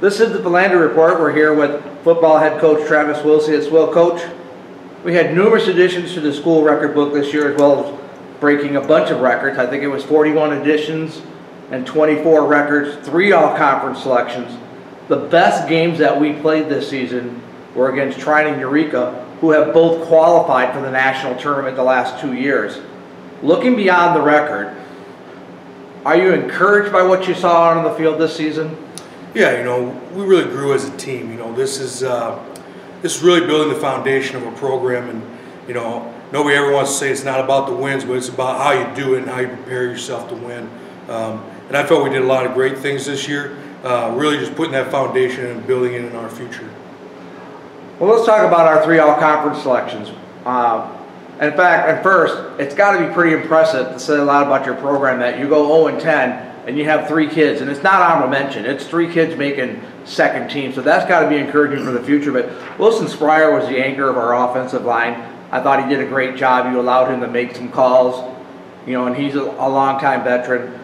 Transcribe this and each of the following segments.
This is the Finlandia Report. We're here with football head coach Travis Wiltzius. It's well, coach. We had numerous additions to the school record book this year, as well as breaking a bunch of records. I think it was 41 additions and 24 records, three all-conference selections. The best games that we played this season were against Trine and Eureka, who have both qualified for the national tournament the last two years. Looking beyond the record, are you encouraged by what you saw on the field this season? Yeah, you know, we really grew as a team. You know, this is uh, this is really building the foundation of a program, and you know, nobody ever wants to say it's not about the wins, but it's about how you do it and how you prepare yourself to win. Um, and I felt we did a lot of great things this year. Uh, really, just putting that foundation and building it in our future. Well, let's talk about our three all-conference selections. Uh, in fact, at first, it's got to be pretty impressive to say a lot about your program that you go 0 and 10 and you have three kids, and it's not honorable mention. It's three kids making second team, so that's got to be encouraging for the future. But Wilson Spryer was the anchor of our offensive line. I thought he did a great job. You allowed him to make some calls, you know, and he's a, a long-time veteran.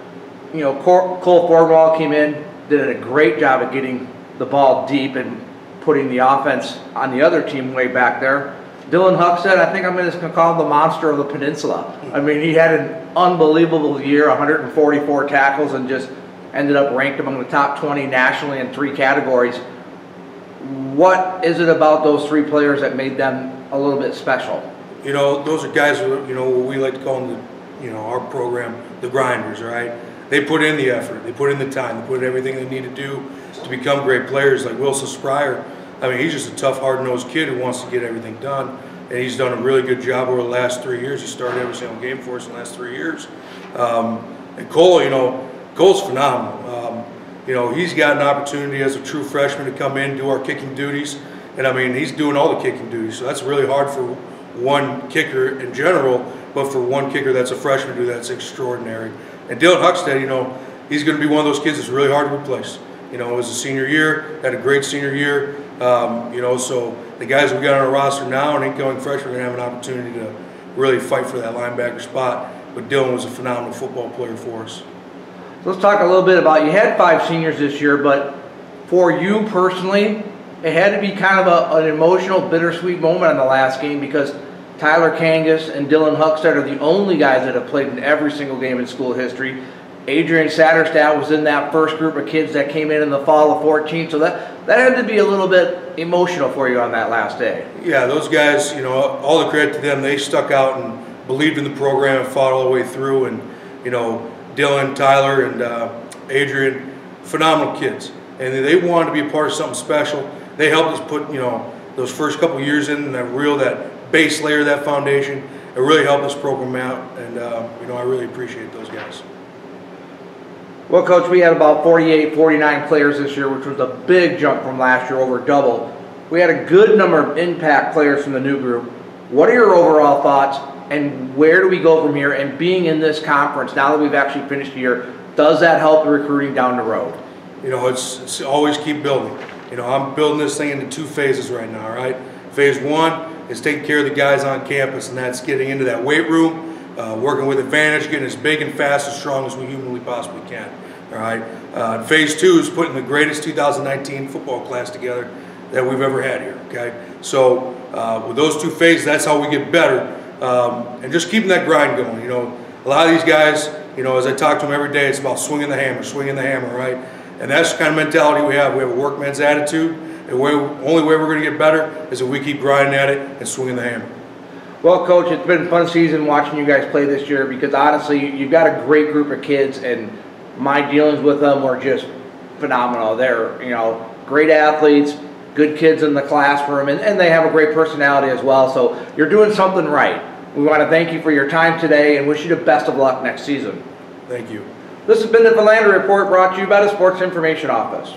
You know, Cole Forwall came in, did a great job of getting the ball deep and putting the offense on the other team way back there. Dylan Huckstead, I think I'm going to call him the monster of the peninsula. I mean, he had an unbelievable year, 144 tackles, and just ended up ranked among the top 20 nationally in three categories. What is it about those three players that made them a little bit special? You know, those are guys, who, you know, we like to call them, the, you know, our program, the grinders, right? They put in the effort, they put in the time, they put in everything they need to do to become great players like Wilson Spryer I mean, he's just a tough, hard-nosed kid who wants to get everything done, and he's done a really good job over the last three years. He started every single game for us in the last three years. Um, and Cole, you know, Cole's phenomenal. Um, you know, he's got an opportunity as a true freshman to come in, do our kicking duties, and I mean, he's doing all the kicking duties. So that's really hard for one kicker in general, but for one kicker that's a freshman to do that's extraordinary. And Dylan Huckstead, you know, he's going to be one of those kids that's really hard to replace. You know, it was a senior year, had a great senior year. Um, you know, so the guys we got on our roster now and incoming freshmen are going to have an opportunity to really fight for that linebacker spot. But Dylan was a phenomenal football player for us. Let's talk a little bit about you had five seniors this year, but for you personally, it had to be kind of a, an emotional, bittersweet moment in the last game because Tyler Kangas and Dylan Huckstead are the only guys that have played in every single game in school history. Adrian Satterstadt was in that first group of kids that came in in the fall of 14, so that, that had to be a little bit emotional for you on that last day. Yeah, those guys, you know, all the credit to them. They stuck out and believed in the program and fought all the way through. And, you know, Dylan, Tyler, and uh, Adrian, phenomenal kids. And they wanted to be a part of something special. They helped us put, you know, those first couple years in that real, that base layer, that foundation. It really helped us program out. And, uh, you know, I really appreciate those guys. Well, Coach, we had about 48, 49 players this year, which was a big jump from last year, over double. We had a good number of impact players from the new group. What are your overall thoughts, and where do we go from here? And being in this conference, now that we've actually finished the year, does that help the recruiting down the road? You know, it's, it's always keep building. You know, I'm building this thing into two phases right now, all right? Phase one is taking care of the guys on campus, and that's getting into that weight room, uh, working with advantage, getting as big and fast and strong as we humanly possibly can. All right. Uh, phase two is putting the greatest 2019 football class together that we've ever had here. Okay. So uh, with those two phases, that's how we get better, um, and just keeping that grind going. You know, a lot of these guys, you know, as I talk to them every day, it's about swinging the hammer, swinging the hammer, right? And that's the kind of mentality we have. We have a workman's attitude. And the only way we're going to get better is if we keep grinding at it and swinging the hammer. Well, Coach, it's been a fun season watching you guys play this year because honestly, you've got a great group of kids, and my dealings with them were just phenomenal. They're, you know, great athletes, good kids in the classroom, and, and they have a great personality as well. So you're doing something right. We want to thank you for your time today and wish you the best of luck next season. Thank you. This has been the Finlandia Report brought to you by the Sports Information Office.